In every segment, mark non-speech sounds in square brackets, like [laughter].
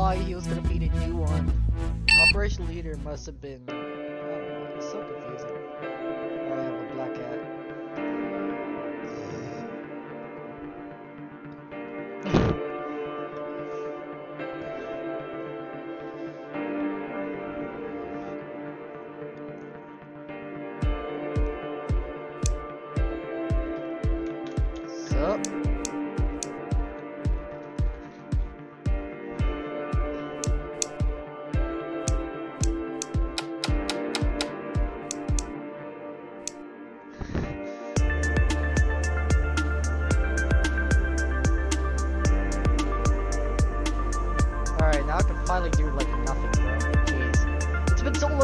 thought he was gonna be the new one. Operation Leader must have been. I don't know, it's so confusing. I have a black cat. [laughs] Sup?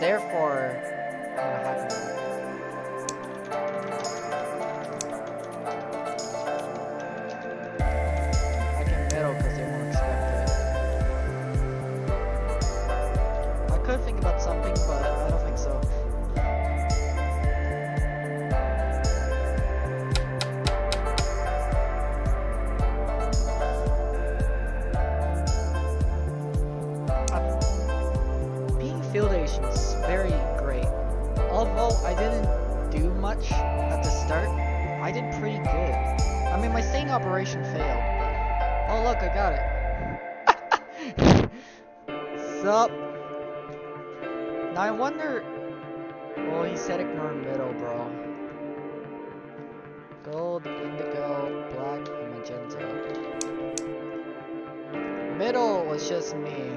therefore, operation failed, oh look, I got it. [laughs] Sup? Now I wonder. Well, he said ignore middle, bro. Gold, indigo, black, and magenta. Middle was just me.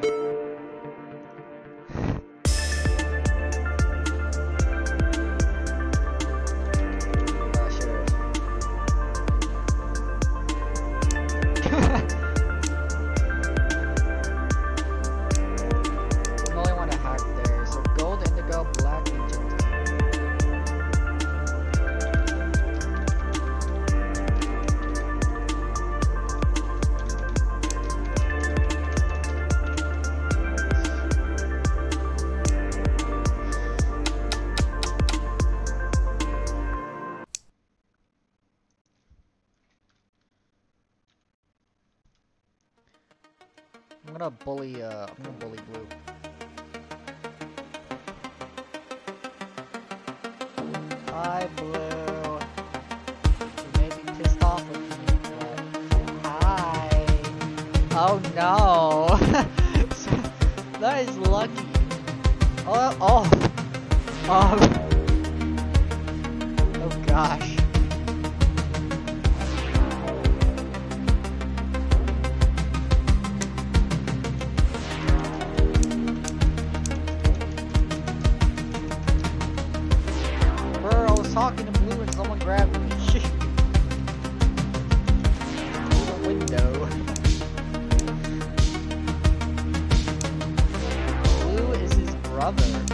Gonna bully, uh, I'm gonna bully blue. Hi, blue. You may be pissed off with me, but hi. Oh no. [laughs] that is lucky. Oh, oh. Oh. Oh gosh. Talking to Blue and someone grabbed me. [laughs] Through the window. Blue is his brother.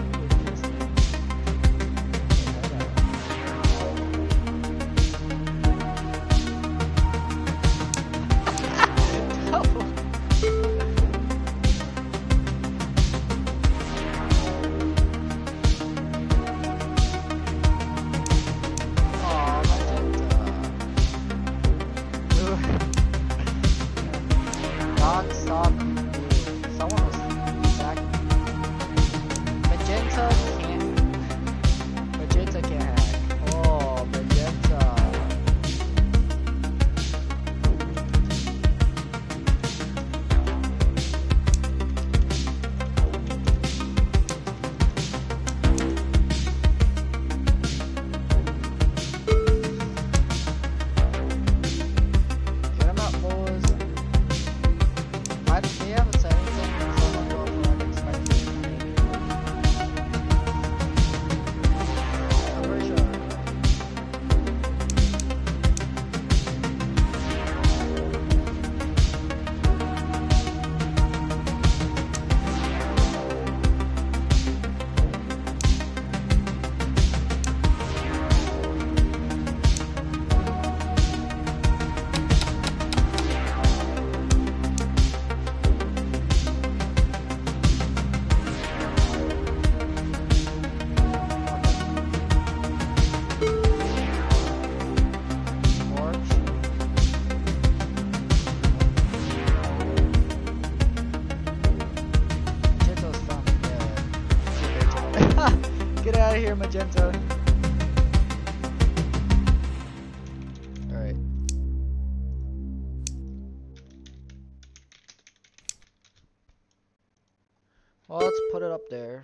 Well, let's put it up there.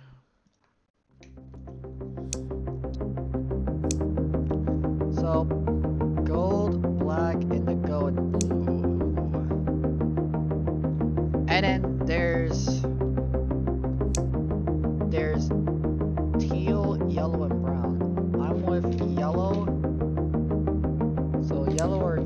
So, gold, black, indigo, and blue. And then there's... There's teal, yellow, and brown. I'm with yellow. So yellow or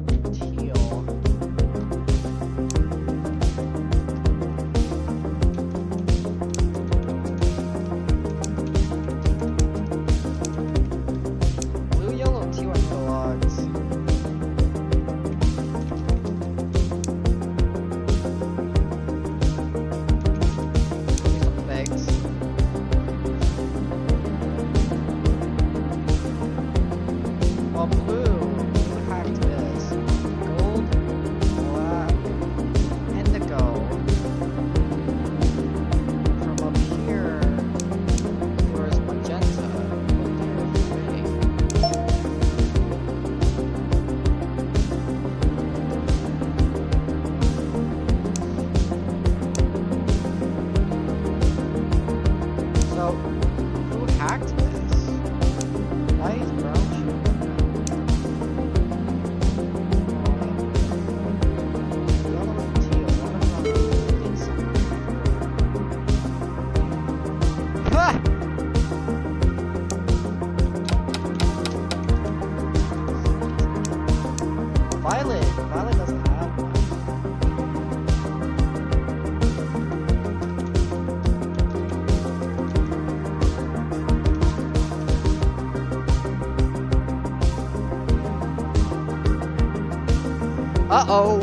Uh oh.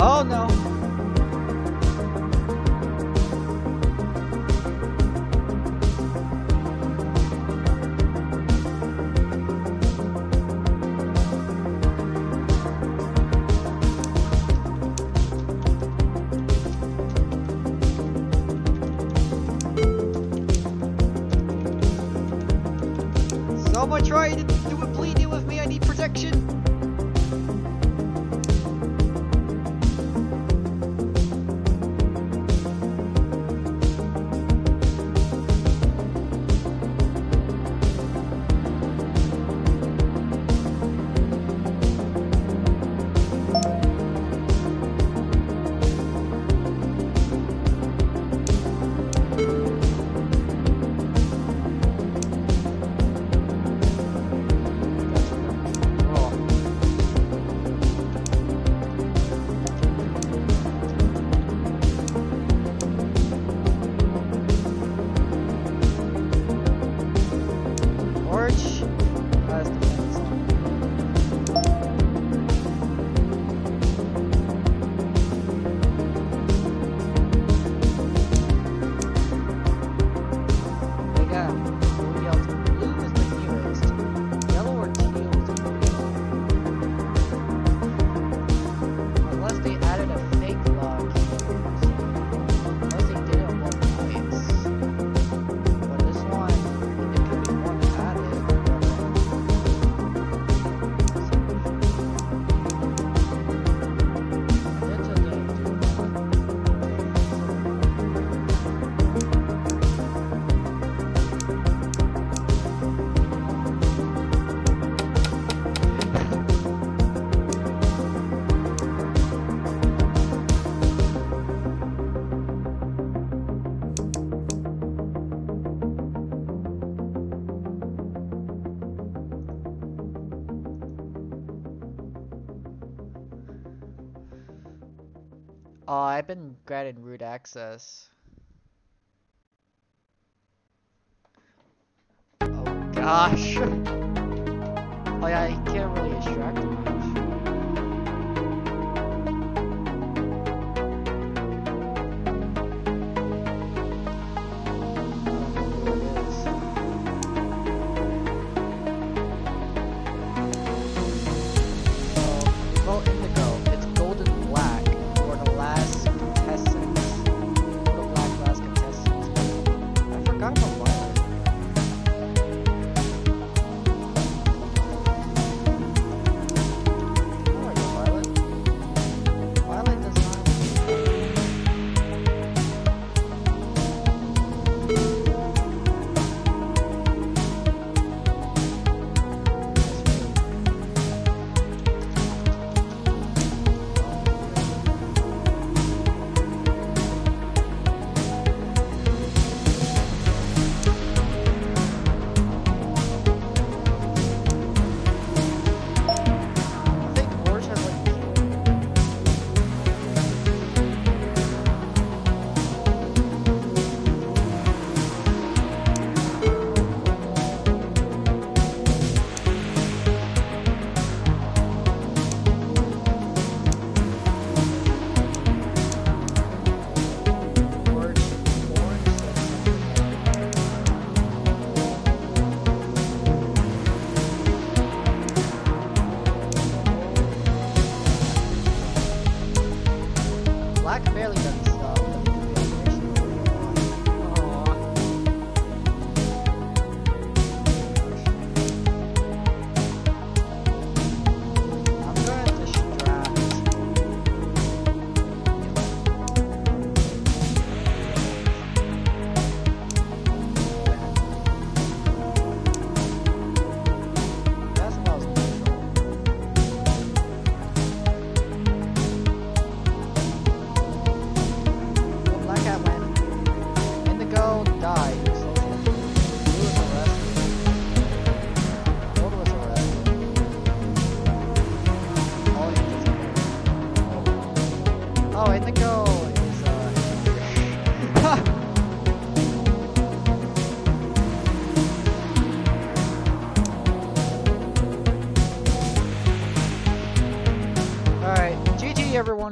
Oh no. So much to do a plea deal with me, I need protection. I've been granted root access. Oh gosh. [laughs] like, I can't really extract much.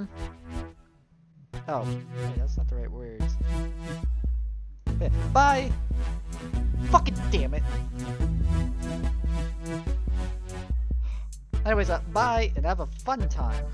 Um. Oh, wait, that's not the right words. Eh, bye! Fucking damn it! Anyways, uh, bye, and have a fun time.